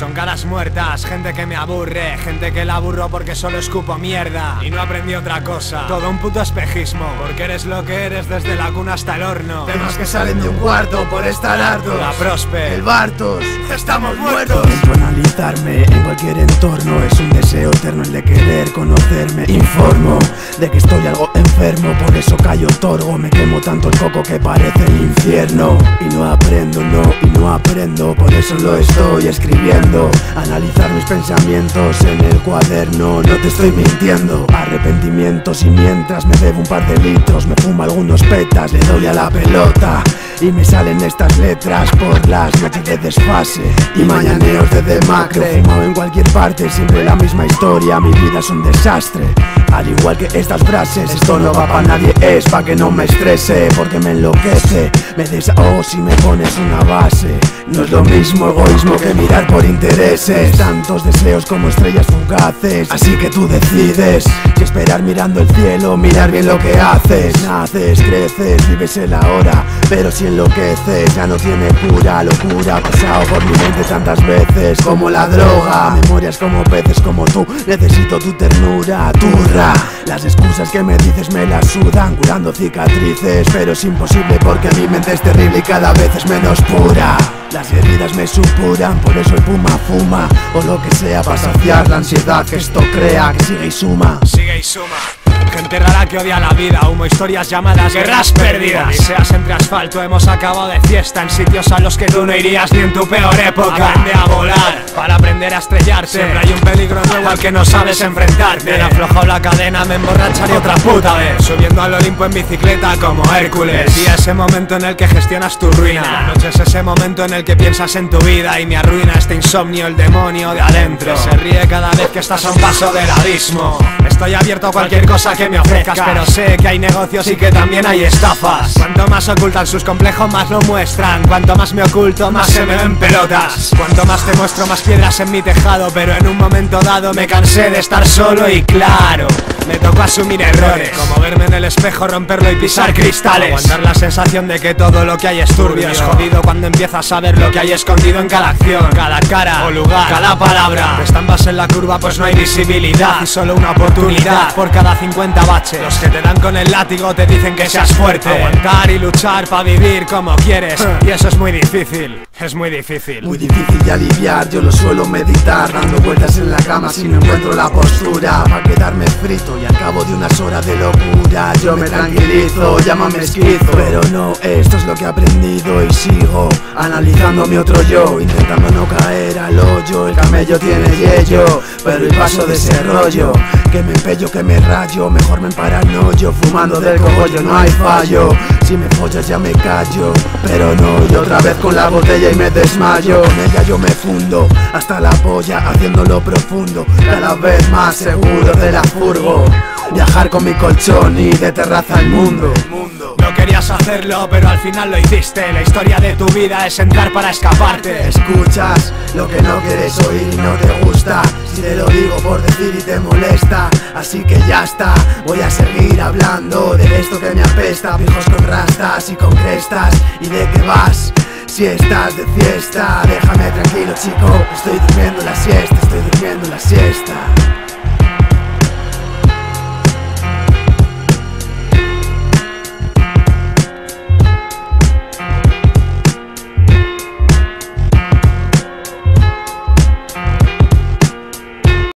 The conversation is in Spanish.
Son caras muertas, gente que me aburre Gente que la aburro porque solo escupo mierda. Y no aprendí otra cosa. Todo un puto espejismo Porque eres lo que eres desde la cuna hasta el horno. Temas que salen de un cuarto por estar hartos. La prospe El Bartos Estamos muertos. Intento analizarme en cualquier entorno Es un eterno el de querer conocerme. Informo de que estoy algo enfermo Por eso callo torgo Me quemo tanto el coco que parece el infierno. Y no aprendo, no, y no aprendo Por eso lo estoy escribiendo. Analizar mis pensamientos en el cuaderno No te estoy mintiendo. Arrepentimientos y mientras me bebo un par de litros Me fumo algunos petas, le doy a la pelota y me salen estas letras por las noches de desfase Y mañaneos de demacre. Fumado en cualquier parte, siempre la misma historia. Mi vida es un desastre al igual que estas frases, esto no va pa' nadie, es pa' que no me estrese Porque me enloquece, me desahogo si me pones una base. No es lo mismo egoísmo que mirar por intereses. Tantos deseos como estrellas fugaces. Así que tú decides si esperar mirando el cielo, mirar bien lo que haces. Naces, creces, vives el ahora Pero si enloqueces, ya no tiene cura Locura, pasado por mi mente tantas veces Como la droga, memorias como peces como tú Necesito tu ternura, las excusas que me dices me las sudan Curando cicatrices Pero es imposible porque mi mente es terrible y cada vez es menos pura. Las heridas me supuran, por eso el puma fuma O lo que sea para saciar la ansiedad que esto crea Que sigue y suma. Sigue y suma. Gente que odia la vida, humo historias llamadas guerras perdidas. Seas entre asfalto, hemos acabado de fiesta En sitios a los que tú no irías ni en tu peor época. Aprende a volar, para aprender a estrellarse. Siempre hay un peligro nuevo al que no sabes enfrentarte. Me aflojado la cadena, me emborracharé otra puta vez. Subiendo al Olimpo en bicicleta como Hércules. El día ese momento en el que gestionas tu ruina. La noche es ese momento en el que piensas en tu vida Y me arruina este insomnio, el demonio de adentro. Se ríe cada vez que estás a un paso del abismo. Estoy abierto a cualquier cosa que me ofrezcas Pero sé que hay negocios y que también hay estafas. Cuanto más ocultan sus complejos más lo muestran. Cuanto más me oculto más se me ven pelotas. Cuanto más te muestro más piedras en mi tejado. Pero en un momento dado me cansé de estar solo y claro me tocó asumir errores Como verme en el espejo, romperlo y pisar cristales. Aguantar la sensación de que todo lo que hay es turbio. Es jodido cuando empiezas a ver lo que hay escondido en cada acción Cada cara o lugar, cada palabra. Estambas en la curva pues no hay visibilidad. Y solo una oportunidad por cada 50 baches Los que te dan con el látigo te dicen que seas fuerte. Aguantar y luchar para vivir como quieres. Y eso es muy difícil, es muy difícil. Muy difícil de aliviar, yo lo suelo meditar Dando vueltas en la cama si no encuentro la postura. Para quedarme frito y al cabo de unas horas de locura Yo me tranquilizo, llámame esquizo. Pero no, esto es lo que he aprendido y sigo Analizando mi otro yo, intentando no caer al hoyo. El camello tiene yello, pero el paso de ese rollo Que me empello, que me rayo, mejor me emparanoyo Fumando del cogollo no hay fallo. Si me follas ya me callo, pero no Y otra vez con la botella y me desmayo. Con ella yo me fundo, hasta la polla haciéndolo profundo. Cada vez más seguro de la furgo. Viajar con mi colchón y de terraza al mundo. No querías hacerlo, pero al final lo hiciste. La historia de tu vida es entrar para escaparte. Escuchas lo que no quieres oír y no te gusta. Si te lo digo por decir y te molesta. Así que ya está, voy a seguir hablando De esto que me apesta, viejos con rastas y con crestas. ¿Y de qué vas? Si estás de fiesta, déjame tranquilo chico. Estoy durmiendo la siesta, estoy durmiendo la siesta